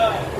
Go.